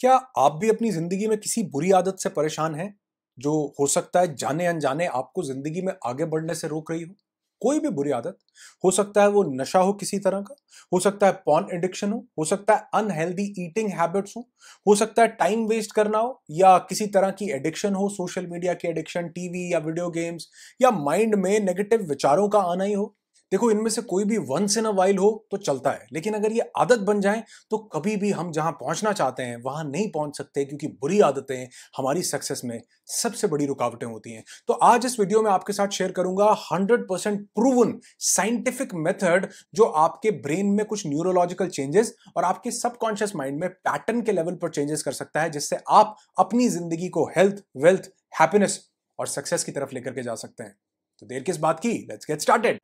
क्या आप भी अपनी ज़िंदगी में किसी बुरी आदत से परेशान हैं, जो हो सकता है जाने अनजाने आपको ज़िंदगी में आगे बढ़ने से रोक रही हो? कोई भी बुरी आदत, हो सकता है वो नशा हो किसी तरह का, हो सकता है पॉन एडिक्शन हो हो सकता है अनहेल्दी ईटिंग हैबिट्स हो हो सकता है टाइम वेस्ट करना हो, या किसी तरह की एडिक्शन हो सोशल मीडिया की एडिक्शन टीवी या वीडियो गेम्स या माइंड में नेगेटिव विचारों का आना ही हो। देखो, इनमें से कोई भी वंस इन अ वाइल हो तो चलता है, लेकिन अगर ये आदत बन जाए तो कभी भी हम जहाँ पहुँचना चाहते हैं, वहाँ नहीं पहुँच सकते क्योंकि बुरी आदतें हमारी सक्सेस में सबसे बड़ी रुकावटें होती हैं। तो आज इस वीडियो में आपके साथ शेयर करूँगा 100 परसेंट प्रूवन साइंटिफिक मेथड जो आपके ब्रेन में कुछ न्यूरोलॉजिकल चेंजेस और आपके सबकॉन्शियस माइंड में पैटर्न के लेवल पर चेंजेस कर सकता है, जिससे आप अपनी ज़िंदगी को हेल्थ वेल्थ हैप्पीनेस और सक्सेस की तरफ़ लेकर के जा सकते हैं। तो देर किस बात की? लेट्स गेट स्टार्टेड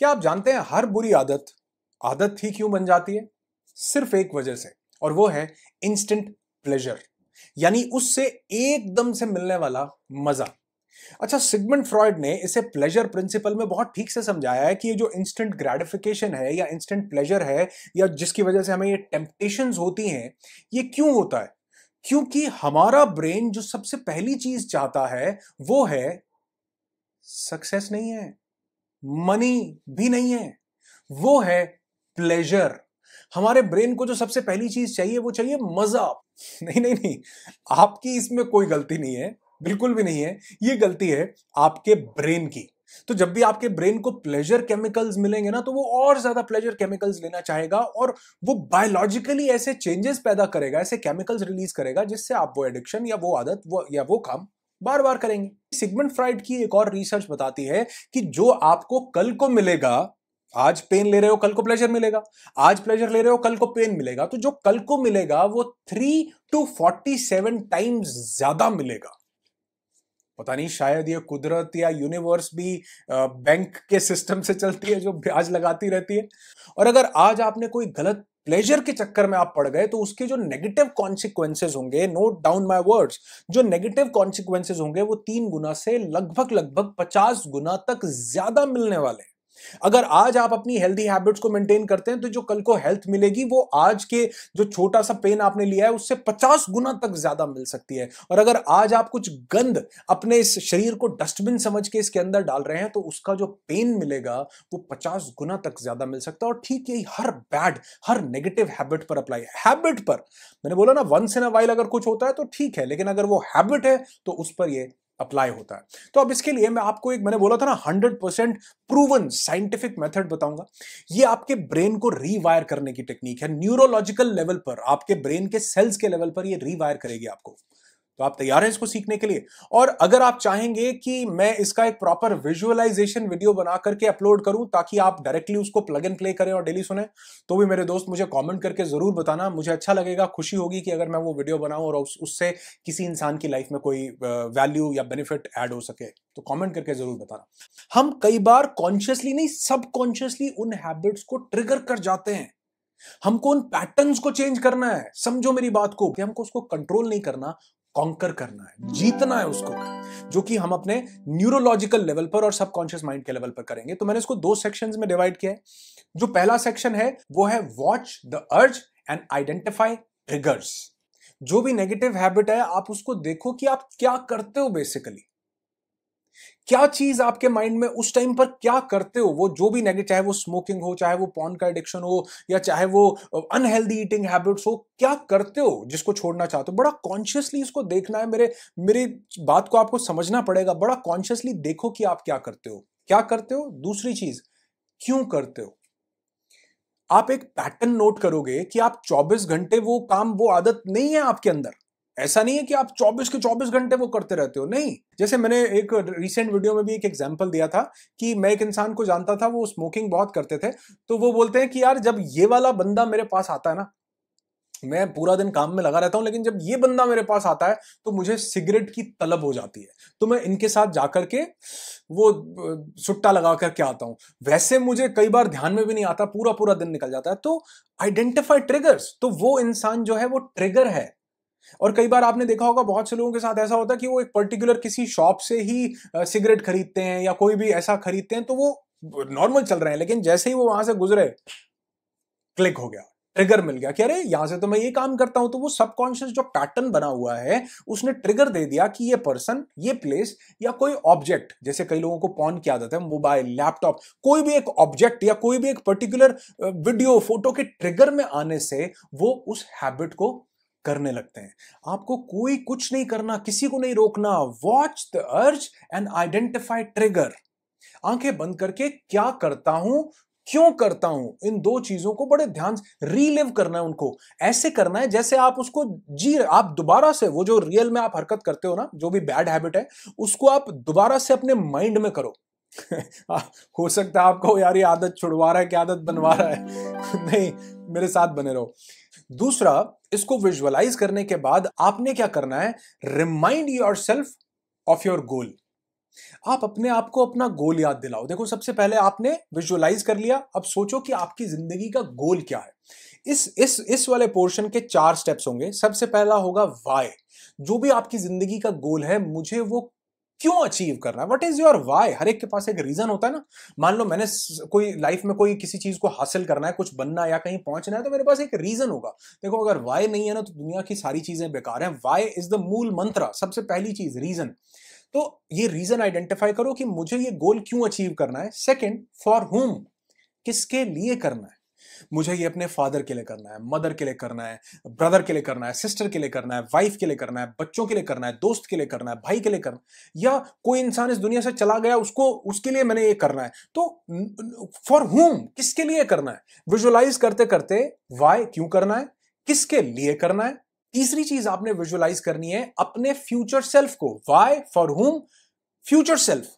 क्या आप जानते हैं हर बुरी आदत आदत ही क्यों बन जाती है? सिर्फ़ एक वजह से, और वो है इंस्टेंट प्लेजर यानी उससे एकदम से मिलने वाला मज़ा। अच्छा सिगमेंट फ्रॉयड ने इसे प्लेजर प्रिंसिपल में बहुत ठीक से समझाया है कि ये जो इंस्टेंट ग्रेटिफिकेशन है या इंस्टेंट प्लेजर है, या जिसकी वजह से हमें ये टेम्पटेशन होती हैं, ये क्यों होता है? क्योंकि हमारा ब्रेन जो सबसे पहली चीज़ चाहता है, वो है सक्सेस नहीं है। मनी भी नहीं है। वो है प्लेजर हमारे ब्रेन को जो सबसे पहली चीज़ चाहिए, वो चाहिए मज़ा। नहीं नहीं नहीं, आपकी इसमें कोई गलती नहीं है, बिल्कुल भी नहीं है। ये गलती है आपके ब्रेन की। तो जब भी आपके ब्रेन को प्लेजर केमिकल्स मिलेंगे ना तो वो और ज़्यादा प्लेजर केमिकल्स लेना चाहेगा और वो बायोलॉजिकली ऐसे चेंजेस पैदा करेगा, ऐसे केमिकल्स रिलीज़ करेगा जिससे आप वो एडिक्शन या वो आदत, वो, या वो काम बार बार करेंगे। सिगमेंट फ्राइड की एक और रिसर्च बताती है कि जो आपको कल को मिलेगा, आज पेन ले रहे हो, कल को प्लेजर मिलेगा। आज प्लेजर ले रहे हो, कल को पेन मिलेगा। तो जो कल को मिलेगा, वो three to forty seven times ज़्यादा मिलेगा। पता नहीं, शायद ये कुदरत या यूनिवर्स भी बैंक के सिस्टम से चलती है, जो ब्याज लगाती रहती है। और अगर आज आपने कोई गलत प्लेजर के चक्कर में आप पड़ गए तो उसके जो नेगेटिव कॉन्सिक्वेंसेज होंगे नोट डाउन माई वर्ड्स जो नेगेटिव कॉन्सिक्वेंसेज होंगे, वो तीन गुना से लगभग लगभग पचास गुना तक ज़्यादा मिलने वाले अगर आज आप अपनी हेल्दी हैबिट्स को मेंटेन करते हैं तो जो कल को हेल्थ मिलेगी, वो आज के जो छोटा सा पेन आपने लिया है, उससे पचास गुना तक ज़्यादा मिल सकती है। और अगर आज आप कुछ गंद अपने इस शरीर को डस्टबिन समझ के इसके अंदर डाल रहे हैं तो उसका जो पेन मिलेगा, वो पचास गुना तक ज़्यादा मिल सकता है। और ठीक यही हर बैड हर नेगेटिव हैबिट पर अप्लाई हैबिट पर, मैंने बोला ना वंस इन अ वाइल अगर कुछ होता है तो ठीक है, लेकिन अगर वो हैबिट है तो उस पर ये अप्लाई होता है। तो अब इसके लिए मैं आपको एक मैंने बोला था ना hundred percent proven scientific method बताऊँगा। ये आपके ब्रेन को रीवायर करने की टेक्निक है। न्यूरोलॉजिकल लेवल पर, आपके ब्रेन के सेल्स के लेवल पर ये रीवायर करेगी आपको। तो आप तैयार हैं इसको सीखने के लिए? और अगर आप चाहेंगे कि मैं इसका एक प्रॉपर विजुअलाइजेशन वीडियो बना करके अपलोड करूँ ताकि आप डायरेक्टली उसको प्लग एंड प्ले करें और डेली सुने तो भी मेरे दोस्त मुझे कमेंट करके ज़रूर बताना। मुझे अच्छा लगेगा खुशी होगी कि अगर मैं वो वीडियो बनाऊँ और उस, उससे किसी इंसान की लाइफ में कोई वैल्यू या बेनिफिट ऐड हो सके तो कमेंट करके ज़रूर बताना। हम कई बार कॉन्शियसली नहीं सबकॉन्शियसली उन हैबिट्स को ट्रिगर कर जाते हैं। हमको उन पैटर्न्स को चेंज करना है। समझो मेरी बात को कि हमको उसको कंट्रोल नहीं करना कॉन्कर करना है, जीतना है उसको, जो कि हम अपने न्यूरोलॉजिकल लेवल पर और सबकॉन्शियस माइंड के लेवल पर करेंगे। तो मैंने इसको दो सेक्शंस में डिवाइड किया है। जो पहला सेक्शन है, वो है watch the urge and identify triggers जो भी नेगेटिव हैबिट है, आप उसको देखो कि आप क्या करते हो बेसिकली क्या चीज़ आपके माइंड में उस टाइम पर क्या करते हो? वो जो भी नेगेटिव चाहे वो स्मोकिंग हो, चाहे वो पॉन का एडिक्शन हो, या चाहे वो अनहेल्दी ईटिंग हैबिट्स हो, क्या करते हो जिसको छोड़ना चाहते हो? बड़ा कॉन्शियसली इसको देखना है मेरे, मेरी बात को आपको समझना पड़ेगा। बड़ा कॉन्शियसली देखो कि आप क्या करते हो। क्या करते हो? दूसरी चीज़, क्यों करते हो? आप एक पैटर्न नोट करोगे कि आप 24 घंटे वो काम, वो आदत नहीं है आपके अंदर। ऐसा नहीं है कि आप 24 के 24 घंटे वो करते रहते हो, नहीं। जैसे मैंने एक रिसेंट वीडियो में भी एक एग्जांपल दिया था कि मैं एक इंसान को जानता था, वो स्मोकिंग बहुत करते थे तो वो बोलते हैं कि यार जब ये वाला बंदा मेरे पास आता है ना, मैं पूरा दिन काम में लगा रहता हूँ, लेकिन जब ये बंदा मेरे पास आता है तो मुझे सिगरेट की तलब हो जाती है। तो मैं इनके साथ जाकर के वो सुट्टा लगा करके आता हूँ। वैसे मुझे कई बार ध्यान में भी नहीं आता पूरा पूरा दिन निकल जाता है तो आइडेंटिफाई ट्रिगर्स तो वो इंसान जो है वो ट्रिगर है। और कई बार आपने देखा होगा, बहुत से लोगों के साथ ऐसा होता है कि वो एक पर्टिकुलर किसी शॉप से ही सिगरेट खरीदते हैं या कोई भी ऐसा खरीदते हैं तो वो नॉर्मल चल रहे हैं, लेकिन जैसे ही वो वहाँ से गुजरे क्लिक हो गया ट्रिगर मिल गया कि अरे, यहाँ से तो मैं ये काम करता हूँ तो वो सबकॉन्शियस जो पैटर्न बना हुआ है, उसने ट्रिगर दे दिया कि ये पर्सन ये प्लेस या कोई ऑब्जेक्ट जैसे कई लोगों को पॉन की आदत है मोबाइल लैपटॉप कोई भी एक ऑब्जेक्ट या कोई भी एक पर्टिकुलर वीडियो फ़ोटो के ट्रिगर में आने से वो उस हैबिट को करने लगते हैं। आपको कोई कुछ नहीं करना, किसी को नहीं रोकना। Watch the urge and identify trigger आँखें बंद करके क्या करता हूँ, क्यों करता हूँ, इन दो चीज़ों को बड़े ध्यान से रीलिव करना है उनको। ऐसे करना है जैसे आप उसको जी, आप दोबारा से वो जो रियल में आप हरकत करते हो ना, जो भी बैड हैबिट है, उसको आप दोबारा से अपने माइंड में करो। हो सकता है आपको, यार, ये आदत छुड़वा रहा है, क्या आदत बनवा रहा है? नहीं, मेरे साथ बने रहो। दूसरा, इसको विजुअलाइज करने के बाद आपने क्या करना है? Remind yourself of your goal आप अपने आप को अपना गोल याद दिलाओ। देखो, सबसे पहले आपने विजुअलाइज कर लिया। अब सोचो कि आपकी ज़िंदगी का गोल क्या है। इस इस इस वाले पोर्शन के चार स्टेप्स होंगे। सबसे पहला होगा वाई जो भी आपकी ज़िंदगी का गोल है, मुझे वो क्यों अचीव करना है? वट इज़ योर वाई हर एक के पास एक रीजन होता है ना। मान लो मैंने कोई लाइफ में कोई किसी चीज़ को हासिल करना है, कुछ बनना या कहीं पहुँचना है तो मेरे पास एक रीजन होगा। देखो, अगर वाई नहीं है ना तो दुनिया की सारी चीज़ें बेकार हैं। वाई इज़ द मूल मंत्र, सबसे पहली चीज़ रीजन तो ये रीजन आइडेंटिफाई करो कि मुझे ये गोल क्यों अचीव करना है? सेकेंड फॉर होम किसके लिए करना है? मुझे ये अपने फादर के लिए करना है मदर के लिए करना है ब्रदर के लिए करना है सिस्टर के लिए करना है वाइफ के लिए करना है बच्चों के लिए करना है दोस्त के लिए करना है भाई के लिए करना है या कोई इंसान इस दुनिया से चला गया उसको उसके लिए मैंने ये करना है तो फॉर होम किसके लिए करना है विजुअलाइज करते करते वाई क्यों करना है किसके लिए करना है तीसरी चीज़ आपने विजुअलाइज करनी है अपने फ्यूचर सेल्फ को why for home future self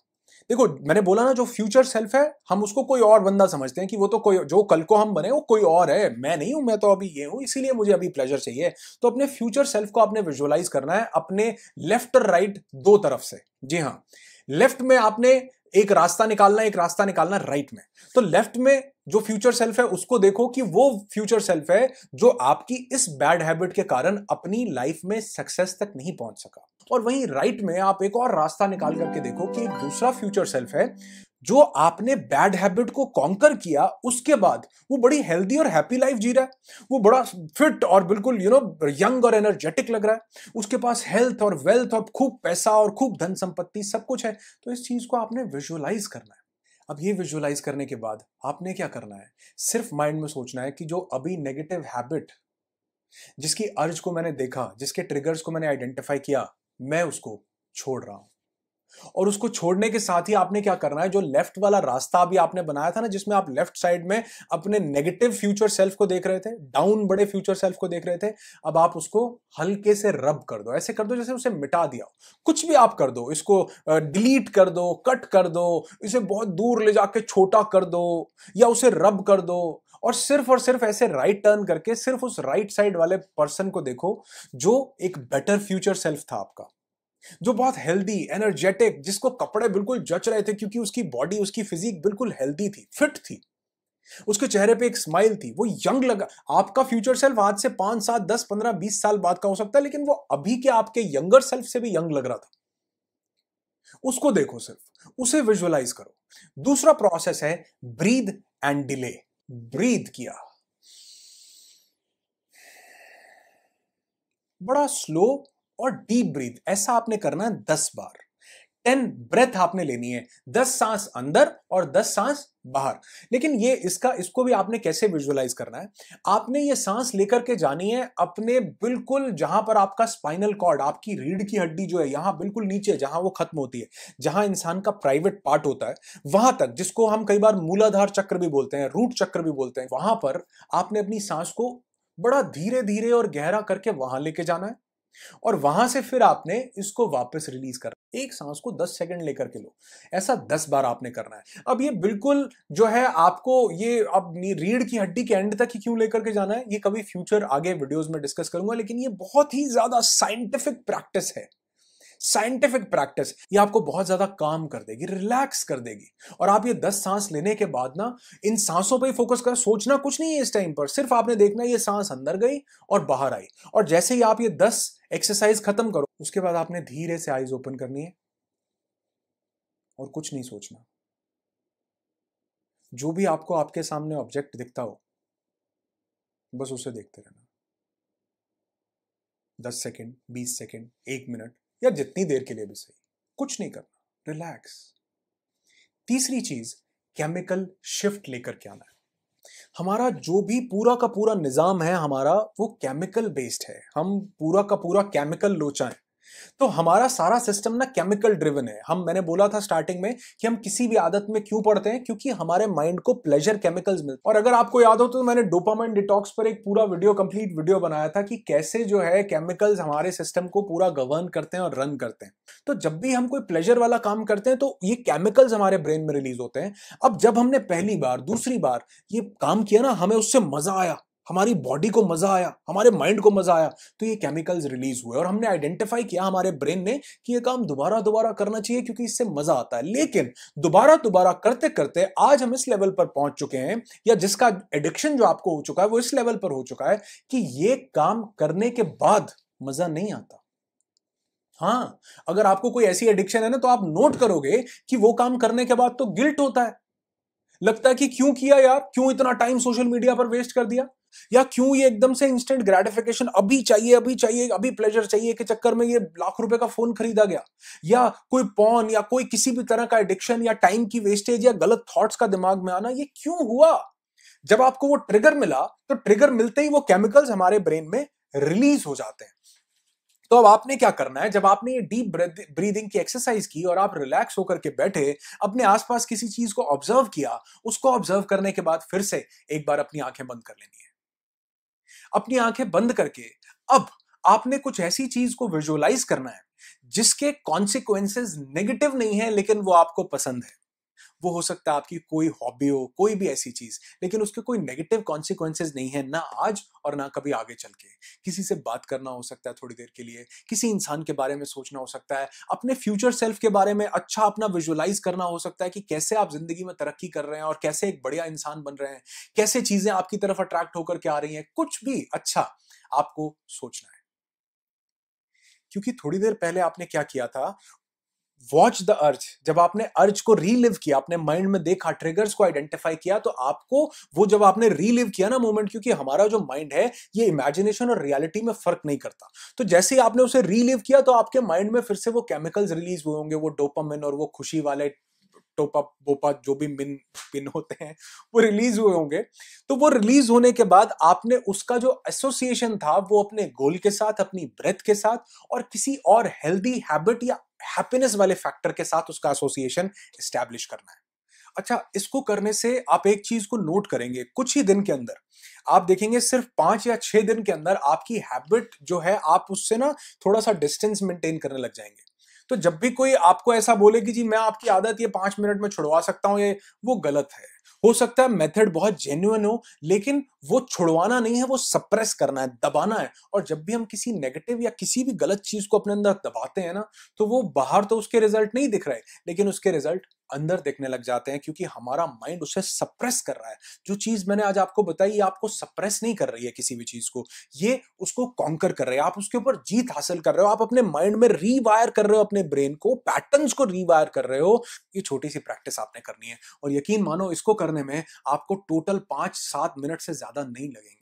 देखो, मैंने बोला ना, जो फ्यूचर सेल्फ है, हम उसको कोई और बंदा समझते हैं कि वो तो कोई, जो कल को हम बने, वो कोई और है। मैं नहीं हूँ, मैं तो अभी ये हूँ, इसीलिए मुझे अभी प्लेजर चाहिए। तो अपने फ्यूचर सेल्फ को आपने विजुअलाइज करना है, अपने लेफ़्ट और राइट दो तरफ़ से। जी हाँ लेफ़्ट में आपने एक रास्ता निकालना, एक रास्ता निकालना राइट में। तो लेफ़्ट में जो फ्यूचर सेल्फ है, उसको देखो कि वो फ्यूचर सेल्फ है, जो आपकी इस बैड हैबिट के कारण अपनी लाइफ में सक्सेस तक नहीं पहुँच सका। और वहीं राइट में आप एक और रास्ता निकाल करके देखो कि एक दूसरा फ्यूचर सेल्फ है, जो आपने बैड हैबिट को कॉन्कर किया, उसके बाद वो बड़ी हेल्दी और हैप्पी लाइफ जी रहा है। वो बड़ा फिट और बिल्कुल यू नो यंग और एनर्जेटिक लग रहा है। उसके पास हेल्थ और वेल्थ और खूब पैसा और खूब धन संपत्ति सब कुछ है तो इस चीज़ को आपने विजुअलाइज करना है। अब ये विजुअलाइज करने के बाद आपने क्या करना है? सिर्फ़ माइंड में सोचना है कि जो अभी नेगेटिव हैबिट जिसकी अर्ज़ को मैंने देखा, जिसके ट्रिगर्स को मैंने आइडेंटिफाई किया मैं उसको छोड़ रहा हूँ। और उसको छोड़ने के साथ ही आपने क्या करना है? जो लेफ़्ट वाला रास्ता अभी आपने बनाया था ना, जिसमें आप लेफ़्ट साइड में अपने नेगेटिव फ्यूचर सेल्फ को देख रहे थे डाउन बड़े फ्यूचर सेल्फ को देख रहे थे, अब आप उसको हल्के से रब कर दो। ऐसे कर दो जैसे उसे मिटा दिया हो। कुछ भी आप कर दो, इसको डिलीट कर दो कट कर दो, इसे बहुत दूर ले जाके छोटा कर दो, या उसे रब कर दो। और सिर्फ़ और सिर्फ़ ऐसे राइट टर्न करके सिर्फ़ उस राइट साइड वाले पर्सन को देखो, जो एक बेटर फ्यूचर सेल्फ था आपका, जो बहुत हेल्दी एनर्जेटिक जिसको कपड़े बिल्कुल जच रहे थे क्योंकि उसकी बॉडी उसकी फिजिक बिल्कुल हेल्दी थी फिट थी। उसके चेहरे पे एक स्माइल थी, वो यंग लगा, आपका फ्यूचर सेल्फ आज से पाँच, सात, दस, पंद्रह, बीस साल बाद का हो सकता है, लेकिन वो अभी के आपके यंगर सेल्फ से भी यंग लग रहा था। उसको देखो सिर्फ़, उसे विजुअलाइज करो। दूसरा प्रोसेस है ब्रीद एंड डिले ब्रीद किया। बड़ा स्लो और डीप ब्रीथ ऐसा आपने करना है दस बार। टेन ब्रेथ आपने लेनी है, दस सांस अंदर और दस सांस बाहर। लेकिन ये इसका, इसको भी आपने कैसे विजुअलाइज करना है? आपने ये सांस लेकर के जानी है अपने बिल्कुल जहाँ पर आपका स्पाइनल कॉर्ड आपकी रीढ़ की हड्डी जो है, यहाँ बिल्कुल नीचे, जहाँ वो खत्म होती है, जहाँ इंसान का प्राइवेट पार्ट होता है, वहाँ तक, जिसको हम कई बार मूलाधार चक्र भी बोलते हैं रूट चक्र भी बोलते हैं, वहाँ पर आपने अपनी सांस को बड़ा धीरे धीरे और गहरा करके वहाँ लेके जाना है। और वहाँ से फिर आपने इसको वापस रिलीज़ कर एक सांस को 10 सेकंड लेकर के लो। ऐसा 10 बार आपने करना है। अब ये बिल्कुल जो है आपको ये अब रीढ़ की हड्डी के एंड तक ही क्यों लेकर के जाना है? ये कभी फ्यूचर आगे वीडियोस में डिस्कस करूँगा, लेकिन ये बहुत ही ज़्यादा साइंटिफिक प्रैक्टिस है। साइंटिफिक प्रैक्टिस, ये आपको बहुत ज़्यादा काम कर देगी, रिलैक्स कर देगी। और आप ये दस सांस लेने के बाद ना, इन सांसों पर ही फोकस कर। सोचना कुछ नहीं है इस टाइम पर, सिर्फ़ आपने देखना ये सांस अंदर गई और बाहर आई। और जैसे ही आप ये दस एक्सरसाइज खत्म करो, उसके बाद आपने धीरे से आईज ओपन करनी है। और कुछ नहीं सोचना। जो भी आपको आपके सामने ऑब्जेक्ट दिखता हो, बस उसे देखते रहना। दस सेकेंड, बीस सेकेंड, एक मिनट या जितनी देर के लिए भी सही। कुछ नहीं करना। रिलैक्स। तीसरी चीज़, केमिकल शिफ्ट लेकर के आना। है हमारा जो भी पूरा का पूरा निज़ाम है हमारा, वो केमिकल बेस्ड है। हम पूरा का पूरा केमिकल लोचा है। तो हमारा सारा सिस्टम ना केमिकल ड्रिवन है। हम, मैंने बोला था स्टार्टिंग में कि हम किसी भी आदत में क्यों पढ़ते हैं? क्योंकि हमारे माइंड को प्लेजर केमिकल्स मिलते और अगर आपको याद हो तो मैंने डोपामाइन डिटॉक्स पर एक पूरा वीडियो कंप्लीट वीडियो बनाया था कि कैसे जो है केमिकल्स हमारे सिस्टम को पूरा गवर्न करते हैं और रन करते हैं। तो जब भी हम कोई प्लेजर वाला काम करते हैं तो ये केमिकल्स हमारे ब्रेन में रिलीज़ होते हैं। अब जब हमने पहली बार, दूसरी बार ये काम किया ना, हमें उससे मज़ा आया। हमारी बॉडी को मज़ा आया, हमारे माइंड को मज़ा आया तो ये केमिकल्स रिलीज़ हुए और हमने आइडेंटिफाई किया हमारे ब्रेन ने कि ये काम दोबारा दोबारा करना चाहिए क्योंकि इससे मज़ा आता है। लेकिन दोबारा दोबारा करते करते आज हम इस लेवल पर पहुँच चुके हैं या जिसका एडिक्शन जो आपको हो चुका है वो इस लेवल पर हो चुका है कि ये काम करने के बाद मज़ा नहीं आता। हाँ अगर आपको कोई ऐसी एडिक्शन है ना तो आप नोट करोगे कि वो काम करने के बाद तो गिल्ट होता है। लगता है कि क्यों किया यार? क्यों इतना टाइम सोशल मीडिया पर वेस्ट कर दिया? या क्यों ये एकदम से इंस्टेंट ग्रेटिफिकेशन अभी चाहिए अभी चाहिए, अभी प्लेजर चाहिए के चक्कर में ये लाख रुपए का फ़ोन खरीदा गया? या कोई पॉन या कोई किसी भी तरह का एडिक्शन या टाइम की वेस्टेज या गलत थॉट्स का दिमाग में आना, ये क्यों हुआ? जब आपको वो ट्रिगर मिला तो ट्रिगर मिलते ही वो केमिकल्स हमारे ब्रेन में रिलीज़ हो जाते हैं। तो अब आपने क्या करना है? जब आपने ये डीप ब्रीदिंग की एक्सरसाइज की और आप रिलैक्स होकर के बैठे, अपने आसपास किसी चीज़ को ऑब्ज़र्व किया, उसको ऑब्ज़र्व करने के बाद फिर से एक बार अपनी आँखें बंद कर लेनी है। अपनी आँखें बंद करके अब आपने कुछ ऐसी चीज़ को विजुअलाइज करना है, जिसके कॉन्सिक्वेंसेज नेगेटिव नहीं है, लेकिन वो आपको पसंद है। वो हो सकता है आपकी कोई हॉबी हो, कोई भी ऐसी चीज़, लेकिन उसके कोई नेगेटिव कॉन्सिक्वेंसेज नहीं है, ना आज और ना कभी आगे चल के। किसी से बात करना हो सकता है थोड़ी देर के लिए, किसी इंसान के बारे में सोचना हो सकता है, अपने फ्यूचर सेल्फ के बारे में अच्छा अपना विजुअलाइज करना हो सकता है कि कैसे आप ज़िंदगी में तरक्की कर रहे हैं और कैसे एक बढ़िया इंसान बन रहे हैं, कैसे चीज़ें आपकी तरफ़ अट्रैक्ट होकर के आ रही हैं, कुछ भी अच्छा आपको सोचना है। क्योंकि थोड़ी देर पहले आपने क्या किया था वॉच द अर्ज़ जब आपने अर्ज़ को रीलिव किया अपने माइंड में देखा ट्रिगर्स को आइडेंटिफाई किया तो आपको वो जब आपने रीलिव किया ना मोमेंट क्योंकि हमारा जो माइंड है, ये इमेजिनेशन और रियलिटी में फ़र्क नहीं करता। तो जैसे ही आपने उसे रीलिव किया तो आपके माइंड में फिर से वो केमिकल्स रिलीज़ हुए होंगे, वो डोपामिन और वो खुशी वाले टोपा बोपा जो भी मिन, पिन होते हैं, वो रिलीज़ हुए होंगे। तो वो रिलीज़ होने के बाद आपने उसका जो एसोसिएशन था, वो अपने गोल के साथ, अपनी ब्रेथ के साथ और किसी और हेल्दी हैबिट या हैप्पीनेस वाले फैक्टर के साथ उसका एसोसिएशन स्टैब्लिश करना है। अच्छा इसको करने से आप एक चीज़ को नोट करेंगे, कुछ ही दिन के अंदर। आप देखेंगे सिर्फ़ पाँच या छह दिन के अंदर आपकी हैबिट जो है, आप उससे ना थोड़ा सा डिस्टेंस मेंटेन करने लग जाएँगे। तो जब भी कोई आपको ऐसा बोले कि जी, मैं आपकी आदत ये पाँच मिनट में छुड़वा सकता हूँ, ये वो गलत है। हो सकता है मेथड बहुत जेन्युइन हो, लेकिन वो छुड़वाना नहीं है, वो सप्रेस करना है, दबाना है। और जब भी हम किसी नेगेटिव या किसी भी गलत चीज़ को अपने अंदर दबाते हैं ना तो वो बाहर तो उसके रिज़ल्ट नहीं दिख रहे, लेकिन उसके रिज़ल्ट अंदर देखने लग जाते हैं, क्योंकि हमारा माइंड उसे सप्रेस कर रहा है। जो चीज़ मैंने आज आपको बताई आपको सप्रेस नहीं कर रही है किसी भी चीज़ को। ये उसको कॉन्कर कर रहे हैं। आप उसके ऊपर जीत हासिल कर रहे हो। आप अपने माइंड में रीवायर कर रहे हो, अपने ब्रेन को पैटर्न्स को रीवायर कर रहे हो। ये छोटी सी प्रैक्टिस आपने करनी है। और यकीन मानो, इसको करने में आपको टोटल पाँच सात मिनट से ज़्यादा नहीं लगेंगे।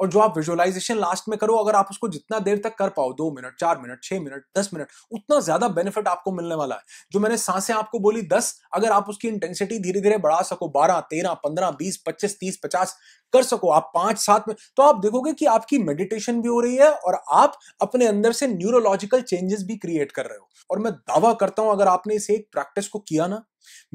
और जो आप विजुअलाइजेशन लास्ट में करो, अगर आप उसको जितना देर तक कर पाओ, दो मिनट चार मिनट छह मिनट दस मिनट उतना ज़्यादा बेनिफिट आपको मिलने वाला है। जो मैंने साँसें आपको बोली, दस, अगर आप उसकी इंटेंसिटी धीरे धीरे बढ़ा सको, बारह, तेरह, पंद्रह, बीस, पच्चीस, तीस, पचास कर सको आप पाँच सात में तो आप देखोगे कि आपकी मेडिटेशन भी हो रही है और आप अपने अंदर से न्यूरोलॉजिकल चेंजेस भी क्रिएट कर रहे हो। और मैं दावा करता हूँ, अगर आपने इसे एक प्रैक्टिस को किया ना,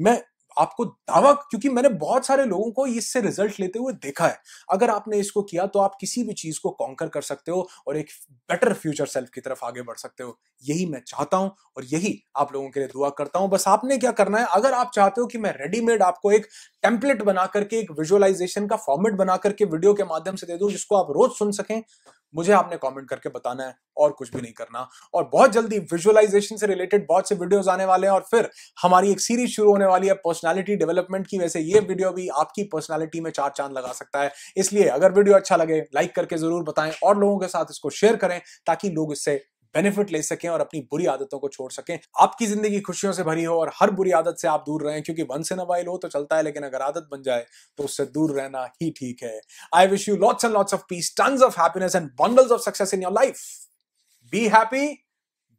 मैं आपको दावा, क्योंकि मैंने बहुत सारे लोगों को इससे रिज़ल्ट लेते हुए देखा है। अगर आपने इसको किया तो आप किसी भी चीज़ को कॉन्कर कर सकते हो और एक बेटर फ्यूचर सेल्फ की तरफ़ आगे बढ़ सकते हो। यही मैं चाहता हूँ और यही आप लोगों के लिए दुआ करता हूँ। बस आपने क्या करना है? अगर आप चाहते हो कि मैं रेडीमेड आपको एक टेम्पलेट बना करके, एक विजुअलाइजेशन का फॉर्मेट बना करके वीडियो के माध्यम से दे दूँ, जिसको आप रोज सुन सकें मुझे आपने कमेंट करके बताना है और कुछ भी नहीं करना। और बहुत जल्दी विजुअलाइजेशन से रिलेटेड बहुत से वीडियोस आने वाले हैं और फिर हमारी एक सीरीज़ शुरू होने वाली है पर्सनालिटी डेवलपमेंट की। वैसे ये वीडियो भी आपकी पर्सनालिटी में चार चाँद लगा सकता है। इसलिए अगर वीडियो अच्छा लगे लाइक करके ज़रूर बताएँ और लोगों के साथ इसको शेयर करें ताकि लोग इससे बेनिफिट ले सकें और अपनी बुरी आदतों को छोड़ सकें। आपकी ज़िंदगी खुशियों से भरी हो और हर बुरी आदत से आप दूर रहें, क्योंकि वन से वाइल हो तो चलता है, लेकिन अगर आदत बन जाए तो उससे दूर रहना ही ठीक है। I wish you lots and lots of peace tons of happiness and bundles of success in your life be happy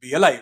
be alive